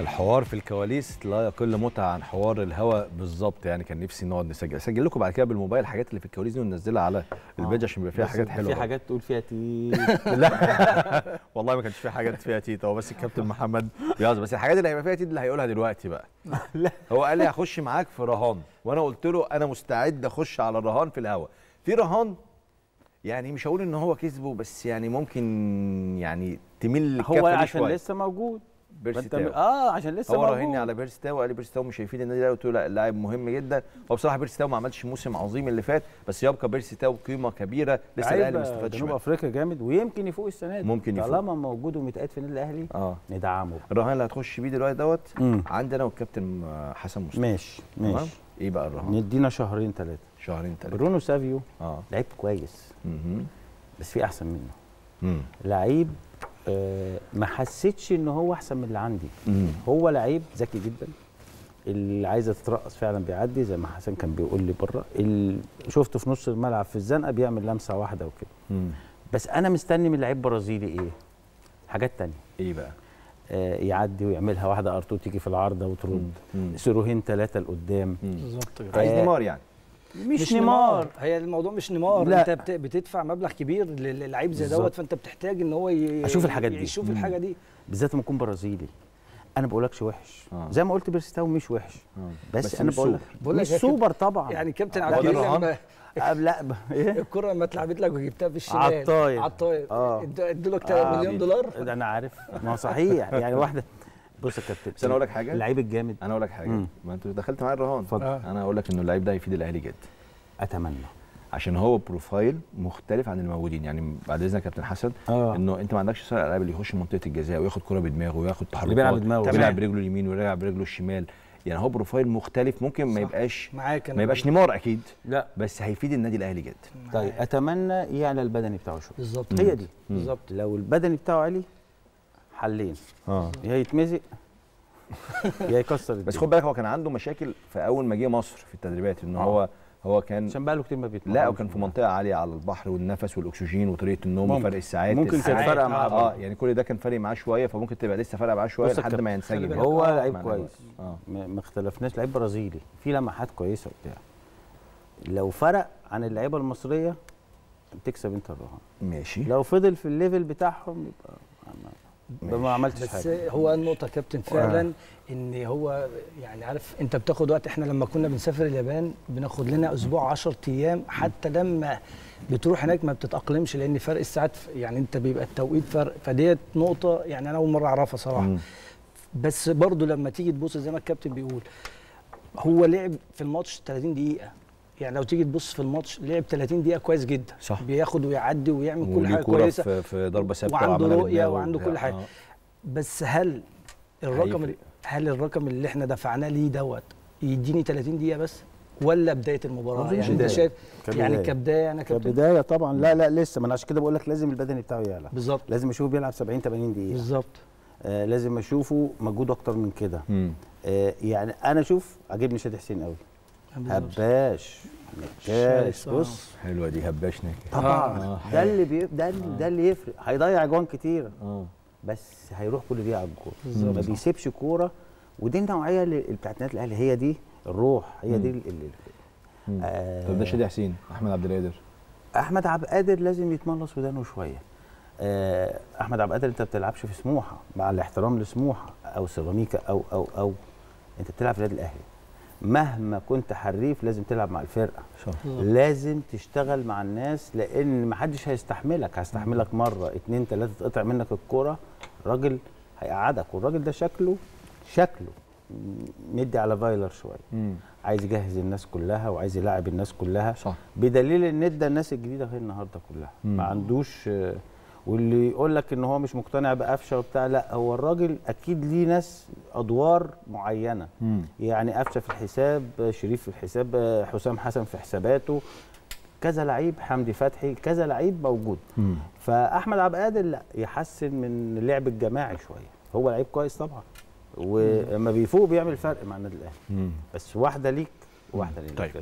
الحوار في الكواليس لا يقل متعة عن حوار الهوا بالظبط. يعني كان نفسي نقعد نسجل. اسجل لكم بعد كده بالموبايل الحاجات اللي في الكواليس دي وننزلها على ال page عشان يبقى فيها حاجات حلوة في. حاجات تقول فيها تي. لا. والله ما كانش في حاجات فيها تيتا هو بس الكابتن محمد بيهزر بس الحاجات اللي هيبقى فيها تيتا اللي هيقولها دلوقتي بقى. لا. هو قال لي هخش معاك في رهان. وأنا قلت له أنا مستعد اخش على الرهان في الهوا. في رهان يعني مش هقول ان هو كسبه بس يعني ممكن يعني تميل هو عشان لسه موجود. بيرسي تاو. آه عشان لسه هو راهني على بيرسي تاو وقال لي بيرسي تاو مش هيفيد النادي الاهلي قلت له لا اللاعب مهم جدا. هو بصراحة بيرسي تاو ما عملش موسم عظيم اللي فات بس يبقى بيرسي تاو قيمة كبيرة. لسه الأهلي ما استفادش جنوب أفريقيا جامد ويمكن يفوق السنة دي. ممكن يفوق. طالما موجود ومتقيد في النادي الأهلي آه. ندعمه. الرهان اللي هتخش بيه دلوقتي دوت أنا والكابتن آه، حسن مصطفى. ماشي؟ ماشي. إيه بقى الرهان؟ ندينا شهرين ثلاثة شهرين ثلاثة برونو سافيو آه. لعيب كويس. بس في أحسن منه. لعيب آه ما حسيتش إن هو أحسن من اللي عندي. مم. هو لعيب ذكي جدا. اللي عايزه تترقص فعلا بيعدي زي ما حسن كان بيقول لي بره. شفته في نص الملعب في الزنقة بيعمل لمسة واحدة وكده. بس أنا مستني من لعيب برازيلي إيه؟ حاجات تانية. إيه بقى؟ آه يعدي ويعملها. واحدة أرتو تيجي في العارضة وترد. سيروهين ثلاثة لقدام. بالظبط كده. عايز آه، نيمار يعني. مش, نيمار هي الموضوع مش نيمار لا. انت بت- بتدفع مبلغ كبير للعيب زي بالظبط. دوت فانت بتحتاج ان هو ي- أشوف الحاجات دي. يشوف. الحاجة دي بالذات لما يكون برازيلي أنا ما بقولكش وحش آه. زي ما قلت بيرستاو مش وحش آه. بس, بس أنا مش بقول لك سوبر. بقول لك مش سوبر طبعا يعني كابتن هو عند الرهان؟ آه، لا إيه الكرة لما اتلعبت لك وجبتها في الشمال عالطاير. عالطاير آه. ادوا ادوا لك آه. مليون دولار ده أنا عارف ما هو صحيح يعني واحدة بص يا كابتن بس أنا أقول لك حاجة. اللعيب الجامد. أنا أقول لك حاجة. مم. ما أنت دخلت معايا الرهان. اتفضل. آه. أنا أقول لك إنه اللعيب ده هيفيد الأهلي جدا أتمنى. عشان هو profile مختلف عن الموجودين. يعني بعد إذنك يا كابتن حسن آه. إنه أنت ما عندكش صانع ألعاب اللي يخش منطقة الجزاء وياخد كرة بدماغه وياخد تحركات بيلعب بدماغه. بيلعب. برجله اليمين ويلعب برجله الشمال. يعني هو profile مختلف. ممكن ما. يبقاش معاك ما يبقاش نيمار أكيد لا. بس هيفيد النادي الأهلي جدا طيب أتمنى يعلى البدني بتاعه شوية. بالظبط. هي دي. بالظبط. لو البدني بتاعه عالي حلين آه يا يتمزق يا يكسر بس الدنيا. خد بالك هو كان عنده مشاكل في أول ما جه مصر في التدريبات إن آه. هو هو كان عشان بقاله كتير ما بيتمرنش لا وكان في منطقة عالية على البحر والنفس والأكسجين وطريقة النوم. وفرق الساعات ممكن كانت. فارقة معاه آه. يعني كل ده كان فارق معاه شوية فممكن تبقى لسه فارقة معاه شوية لحد ما ينسجم. هو آه، لعيب كويس. آه ما ما اختلفناش لعيب برازيلي في لمحات كويسة وبتاع لو فرق عن اللعيبة المصرية تكسب انت الرهان ماشي لو فضل في الليفل بتاعهم يبقى ما- ما عملتش بس حاجة. هو النقطة يا كابتن فعلا إن هو يعني عارف أنت بتاخد وقت. إحنا لما كنا بنسافر اليابان بناخد لنا أسبوع 10 أيام. حتى لما بتروح هناك ما بتتأقلمش لأن فرق الساعات يعني أنت بيبقى التوقيت فرق. فديت نقطة يعني أنا أول مرة أعرفها صراحة. مم. بس برضو لما تيجي تبص زي ما الكابتن بيقول هو لعب في الماتش 30 دقيقة. يعني لو تيجي تبص في الماتش لعب 30 دقيقة كويس جدا صح. بياخد ويعدي ويعمل كل كوره كويسة في, في ضربة ثابتة وعنده بدماغه وعنده. كل حاجة. آه. بس هل الرقم هيفرق. هل الرقم اللي إحنا دفعناه ليه دوت يديني 30 دقيقة بس ولا بداية المباراة يعني انت. شايف كبداية. يعني كبداية أنا كابتن كبداية طبعا لا لا لسه ما أنا عشان كده بقول لك لازم البدني بتاعه يعلى بالظبط لازم اشوفه بيلعب 70 80 دقيقة بالظبط آه لازم أشوفه مجهود أكتر من كده. آه يعني أنا أشوف عاجبني شادي حسين قوي هباش. نكاش شايف، آه. بص حلوة دي هبشنا كده طبعا. آه. ده اللي بي... ده اللي ده اللي يفرق. هيضيع اجوان كتيره آه. بس هيروح كل دقيقة على الجول بالظبط. ما بيسيبش كورة. ودي النوعية اللي بتاعت النادي الأهلي. هي دي الروح. هي دي. اللي. آه. طب ده شادي حسين أحمد عبد القادر. أحمد عبد القادر لازم يتملص ودانه شوية. آه، أحمد عبد القادر أنت ما بتلعبش في سموحة. مع الاحترام لسموحة أو سيراميكا أو أو أو أنت بتلعب في النادي الأهلي. مهما كنت حريف لازم تلعب مع الفرقة. صح لازم تشتغل مع الناس لأن ما حدش هيستحملك. هيستحملك مرة اتنين تلاتة تقطع منك الكوره الراجل هيقعدك والراجل ده شكله شكله مدي على فايلر شوية. مم. عايز يجهز الناس كلها وعايز يلاعب الناس كلها. صح. بدليل إن إدى الناس الجديدة غير النهارده كلها. مم. ما عندوش آه، واللي يقول لك إن هو مش مقتنع بقفشة وبتاع لأ هو الراجل أكيد ليه ناس أدوار معينة. مم. يعني قفشة في الحساب شريف في الحساب حسام حسن في حساباته كذا لعيب حمدي فتحي كذا لعيب موجود. مم. فأحمد عبد القادر لأ يحسن من اللعب الجماعي شوية. هو لعيب كويس طبعا. ولما بيفوق بيعمل فرق مع النادي الأهلي. بس واحدة ليك وواحده ليك. طيب.